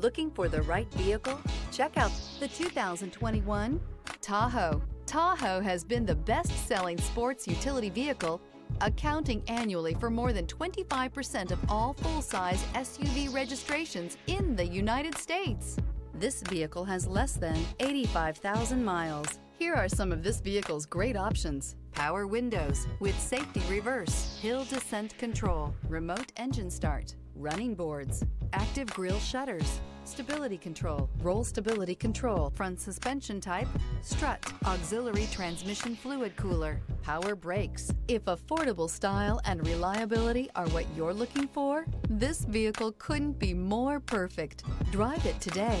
Looking for the right vehicle? Check out the 2021 Tahoe. Tahoe has been the best-selling sports utility vehicle, accounting annually for more than 25% of all full-size SUV registrations in the United States. This vehicle has less than 85,000 miles. Here are some of this vehicle's great options. Power windows with safety reverse, hill descent control, remote engine start, running boards, active grille shutters, stability control, roll stability control, front suspension type, strut, auxiliary transmission fluid cooler, power brakes. If affordable style and reliability are what you're looking for, this vehicle couldn't be more perfect. Drive it today.